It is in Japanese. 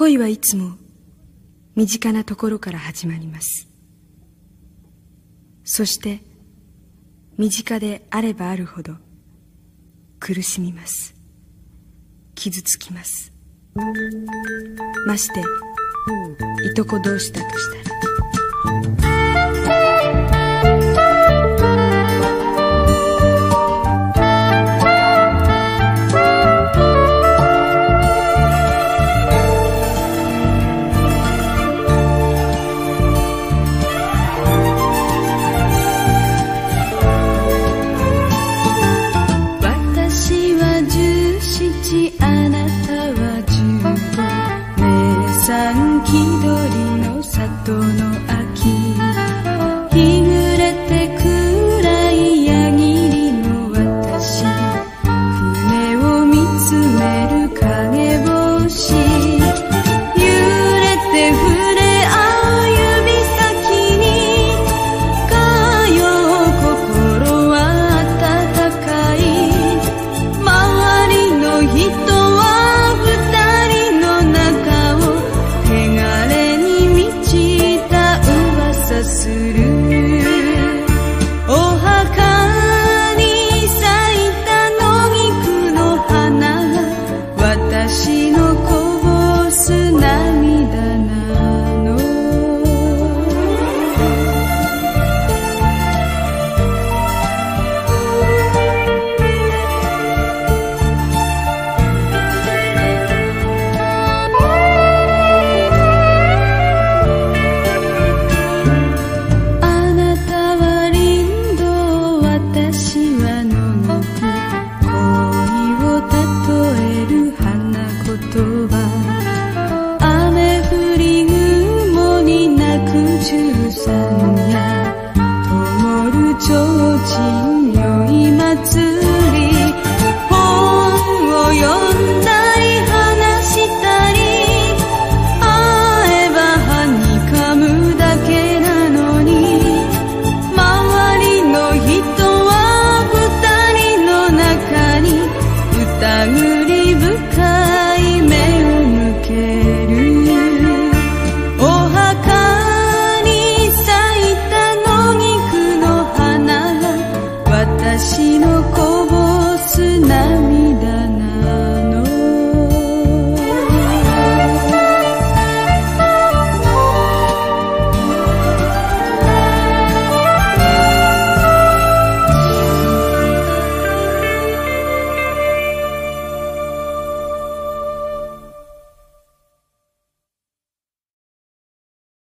恋はいつも身近なところから始まります。そして身近であればあるほど苦しみます。傷つきます。ましていとこ同士だとしたら。日あなたは十分名産気取りの里の do 情有酔い待